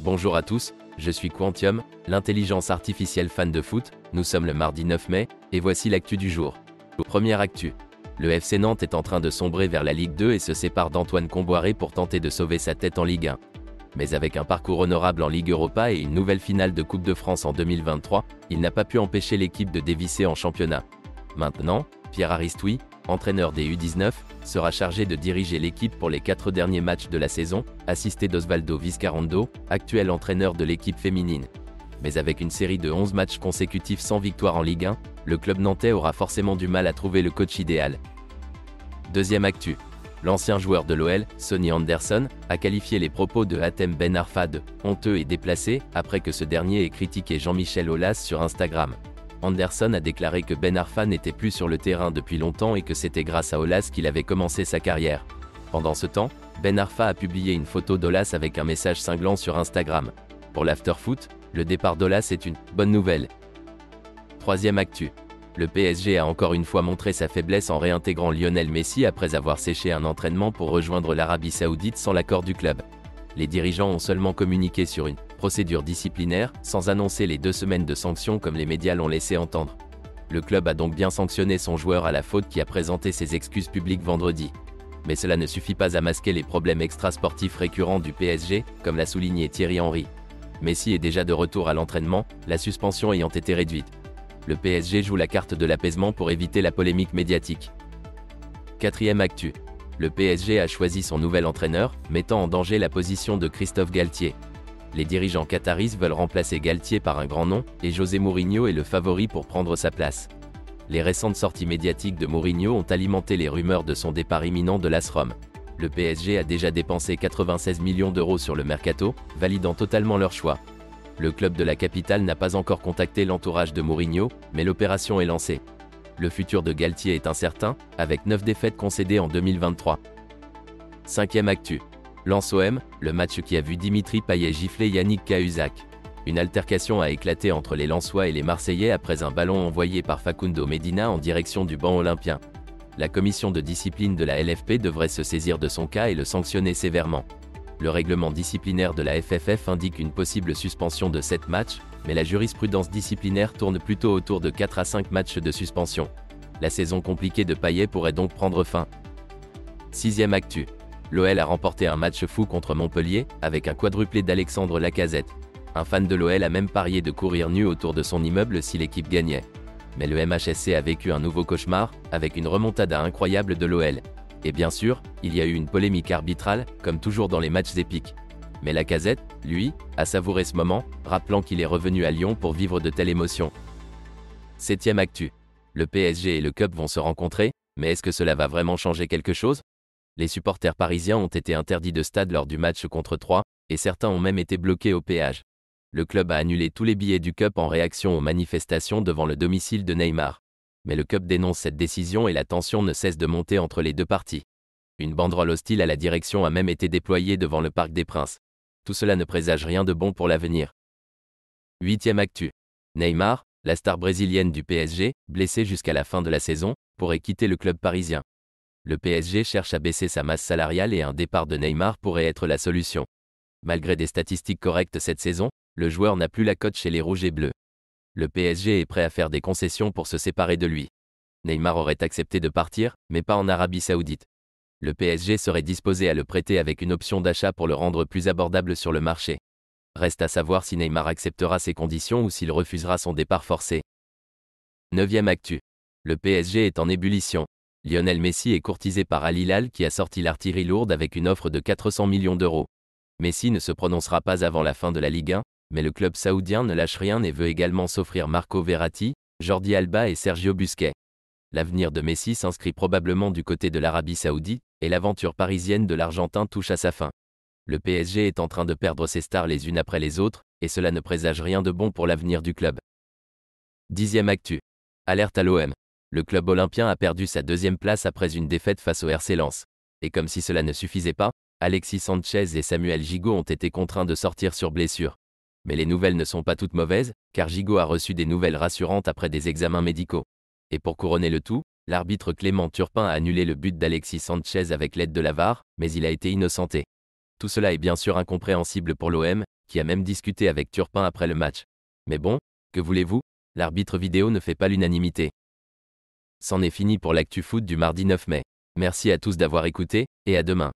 Bonjour à tous, je suis Quantium, l'intelligence artificielle fan de foot, nous sommes le mardi 9 mai, et voici l'actu du jour. Première actu. Le FC Nantes est en train de sombrer vers la Ligue 2 et se sépare d'Antoine Comboiré pour tenter de sauver sa tête en Ligue 1. Mais avec un parcours honorable en Ligue Europa et une nouvelle finale de Coupe de France en 2023, il n'a pas pu empêcher l'équipe de dévisser en championnat. Maintenant, Pierre Aristoui, entraîneur des U19, sera chargé de diriger l'équipe pour les quatre derniers matchs de la saison, assisté d'Osvaldo Vizcarando, actuel entraîneur de l'équipe féminine. Mais avec une série de 11 matchs consécutifs sans victoire en Ligue 1, le club nantais aura forcément du mal à trouver le coach idéal. Deuxième actu. L'ancien joueur de l'OL, Sonny Anderson, a qualifié les propos de Hatem Ben Arfa de honteux et déplacés après que ce dernier ait critiqué Jean-Michel Aulas sur Instagram. Anderson a déclaré que Ben Arfa n'était plus sur le terrain depuis longtemps et que c'était grâce à Olas qu'il avait commencé sa carrière. Pendant ce temps, Ben Arfa a publié une photo d'Olas avec un message cinglant sur Instagram. Pour l'afterfoot, le départ d'Olas est une bonne nouvelle. Troisième actu. Le PSG a encore une fois montré sa faiblesse en réintégrant Lionel Messi après avoir séché un entraînement pour rejoindre l'Arabie Saoudite sans l'accord du club. Les dirigeants ont seulement communiqué sur une procédure disciplinaire, sans annoncer les deux semaines de sanctions comme les médias l'ont laissé entendre. Le club a donc bien sanctionné son joueur à la faute qui a présenté ses excuses publiques vendredi. Mais cela ne suffit pas à masquer les problèmes extrasportifs récurrents du PSG, comme l'a souligné Thierry Henry. Messi est déjà de retour à l'entraînement, la suspension ayant été réduite. Le PSG joue la carte de l'apaisement pour éviter la polémique médiatique. Quatrième actu. Le PSG a choisi son nouvel entraîneur, mettant en danger la position de Christophe Galtier. Les dirigeants qataris veulent remplacer Galtier par un grand nom, et José Mourinho est le favori pour prendre sa place. Les récentes sorties médiatiques de Mourinho ont alimenté les rumeurs de son départ imminent de l'AS Rome. Le PSG a déjà dépensé 96 millions d'euros sur le mercato, validant totalement leur choix. Le club de la capitale n'a pas encore contacté l'entourage de Mourinho, mais l'opération est lancée. Le futur de Galtier est incertain, avec 9 défaites concédées en 2023. Cinquième actu. Lance OM, le match qui a vu Dimitri Payet gifler Yannick Cahuzac. Une altercation a éclaté entre les Lensois et les Marseillais après un ballon envoyé par Facundo Medina en direction du banc olympien. La commission de discipline de la LFP devrait se saisir de son cas et le sanctionner sévèrement. Le règlement disciplinaire de la FFF indique une possible suspension de 7 matchs, mais la jurisprudence disciplinaire tourne plutôt autour de 4 à 5 matchs de suspension. La saison compliquée de Payet pourrait donc prendre fin. Sixième actu l'OL a remporté un match fou contre Montpellier, avec un quadruplé d'Alexandre Lacazette. Un fan de l'OL a même parié de courir nu autour de son immeuble si l'équipe gagnait. Mais le MHSC a vécu un nouveau cauchemar, avec une remontada incroyable de l'OL. Et bien sûr, il y a eu une polémique arbitrale, comme toujours dans les matchs épiques. Mais Lacazette, lui, a savouré ce moment, rappelant qu'il est revenu à Lyon pour vivre de telles émotions. Septième actu. Le PSG et le Cup vont se rencontrer, mais est-ce que cela va vraiment changer quelque chose? Les supporters parisiens ont été interdits de stade lors du match contre 3, et certains ont même été bloqués au péage. Le club a annulé tous les billets du Cup en réaction aux manifestations devant le domicile de Neymar. Mais le Cup dénonce cette décision et la tension ne cesse de monter entre les deux parties. Une banderole hostile à la direction a même été déployée devant le Parc des Princes. Tout cela ne présage rien de bon pour l'avenir. Huitième actu. Neymar, la star brésilienne du PSG, blessée jusqu'à la fin de la saison, pourrait quitter le club parisien le PSG cherche à baisser sa masse salariale et un départ de Neymar pourrait être la solution. Malgré des statistiques correctes cette saison, le joueur n'a plus la cote chez les Rouges et Bleus. Le PSG est prêt à faire des concessions pour se séparer de lui. Neymar aurait accepté de partir, mais pas en Arabie Saoudite. Le PSG serait disposé à le prêter avec une option d'achat pour le rendre plus abordable sur le marché. Reste à savoir si Neymar acceptera ces conditions ou s'il refusera son départ forcé. 9 actu. Le PSG est en ébullition. Lionel Messi est courtisé par Al Hilal qui a sorti l'artillerie lourde avec une offre de 400 millions d'euros. Messi ne se prononcera pas avant la fin de la Ligue 1, mais le club saoudien ne lâche rien et veut également s'offrir Marco Verratti, Jordi Alba et Sergio Busquets. L'avenir de Messi s'inscrit probablement du côté de l'Arabie saoudite, et l'aventure parisienne de l'Argentin touche à sa fin. Le PSG est en train de perdre ses stars les unes après les autres, et cela ne présage rien de bon pour l'avenir du club. Dixième actu. Alerte à l'OM le club olympien a perdu sa deuxième place après une défaite face au RC Lens. Et comme si cela ne suffisait pas, Alexis Sanchez et Samuel Gigot ont été contraints de sortir sur blessure. Mais les nouvelles ne sont pas toutes mauvaises, car Gigot a reçu des nouvelles rassurantes après des examens médicaux. Et pour couronner le tout, l'arbitre Clément Turpin a annulé le but d'Alexis Sanchez avec l'aide de la VAR, mais il a été innocenté. Tout cela est bien sûr incompréhensible pour l'OM, qui a même discuté avec Turpin après le match. Mais bon, que voulez-vous? L'arbitre vidéo ne fait pas l'unanimité. C'en est fini pour l'actu foot du mardi 9 mai. Merci à tous d'avoir écouté, et à demain.